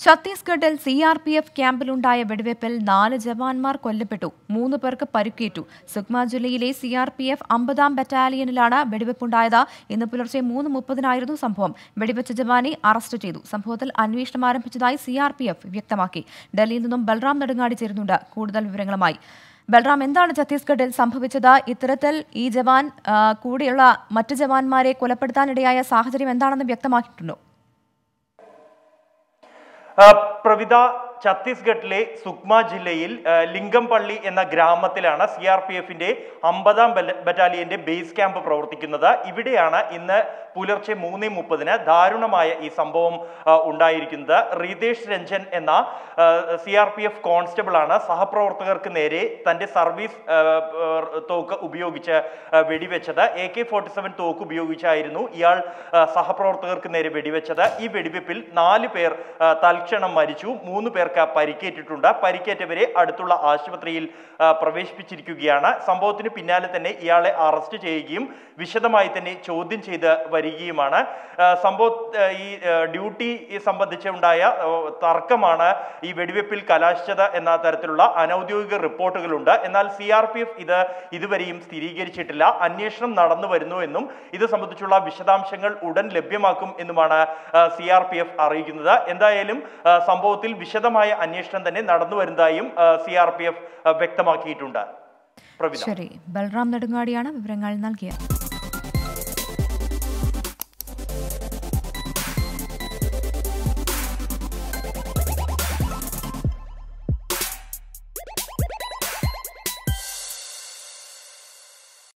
ഛത്തീസ്ഗഡിൽ C R P F ക്യാമ്പിലുണ്ടായ വെടിവയ്പിൽ നാല് ജവാന്മാർ കൊല്ലപ്പെട്ടു മൂന്ന് പേർക്ക് പരുക്കേറ്റു. സുഗ്മ ജില്ലയിലെ സി ആർ പി എഫ് അമ്പതാം ബറ്റാലിയനിലാണ് വെടിവയ്പുണ്ടായത് ഇന്ന് പുലർച്ചെ മൂന്ന് മുപ്പതിനായിരുന്നു സംഭവം. വെടിവെച്ച ജവാനെ അറസ്റ്റ് ചെയ്തു. സംഭവത്തിൽ അന്വേഷണം ആരംഭിച്ചതായി സി ആർ പി എഫ് വ്യക്തമാക്കി. ഡൽഹിയിൽ നിന്നും ബൽറാം നെടുങ്ങാടി ചേരുന്നുണ്ട്. കൂടുതൽ വിവരങ്ങളുമായി ബൽറാം എന്താണ് ഛത്തീസ്ഗഡിൽ സംഭവിച്ചത്? ഇത്തരത്തിൽ ഈ ജവാൻ കൂടെയുള്ള മറ്റ് ജവാന്മാരെ കൊലപ്പെടുത്താനിടയായ സാഹചര്യം എന്താണെന്ന് വ്യക്തമാക്കിയിട്ടുണ്ടോ? प्रविदा ഛത്തീസ്ഗഡിലെ സുക്മ ജില്ലയിൽ ലിംഗംപള്ളി എന്ന ഗ്രാമത്തിലാണ് സി ആർ പി എഫിന്റെ അമ്പതാം ബറ്റാലിയന്റെ ബേസ് ക്യാമ്പ് പ്രവർത്തിക്കുന്നത്. ഇവിടെയാണ് ഇന്ന് പുലർച്ചെ മൂന്ന് മുപ്പതിന് ദാരുണമായ ഈ സംഭവം ഉണ്ടായിരിക്കുന്നത്. റിതേഷ് രഞ്ജൻ എന്ന C R P F constable ആണ്. സഹപ്രവർത്തകർക്ക് നേരെ തന്റെ സർവീസ് തോക്ക് ഉപയോഗിച്ച് വെടിവെച്ചത്. എ കെ ഫോർട്ടി സെവൻ തോക്ക് ഉപയോഗിച്ചായിരുന്നു ഇയാൾ സഹപ്രവർത്തകർക്ക് നേരെ വെടിവെച്ചത്. ഈ വെടിവെപ്പിൽ നാല് പേർ തൽക്ഷണം മരിച്ചു. മൂന്ന് പേർക്ക് പരിക്കേറ്റിട്ടുണ്ട്. പരിക്കേറ്റവരെ അടുത്തുള്ള ആശുപത്രിയിൽ പ്രവേശിപ്പിച്ചിരിക്കുകയാണ്. സംഭവത്തിന് പിന്നാലെ തന്നെ ഇയാളെ അറസ്റ്റ് ചെയ്യുകയും വിശദമായി തന്നെ ചോദ്യം ചെയ്ത് വരികയുമാണ്. സംഭവ ഈ ഡ്യൂട്ടി സംബന്ധിച്ച് ഉണ്ടായ തർക്കമാണ് ഈ വെടിവെപ്പിൽ കലാശിച്ചത് എന്ന തരത്തിലുള്ള അനൌദ്യോഗിക റിപ്പോർട്ടുകളുണ്ട്. എന്നാൽ സി ആർ പി എഫ് ഇത് ഇതുവരെയും സ്ഥിരീകരിച്ചിട്ടില്ല. അന്വേഷണം നടന്നു വരുന്നു എന്നും ഇത് സംബന്ധിച്ചുള്ള വിശദാംശങ്ങൾ ഉടൻ ലഭ്യമാക്കും എന്നുമാണ് സി ആർ പി എഫ് അറിയിക്കുന്നത്. എന്തായാലും സംഭവത്തിൽ വിശദമായ അന്വേഷണം തന്നെ നടന്നു വരുന്നതായും സി ആർ പി എഫ് വ്യക്തമാക്കിയിട്ടുണ്ട്. ശരി. ബൽറാം നെടുങ്ങാടിയാണ് വിവരങ്ങൾ നൽകിയത്.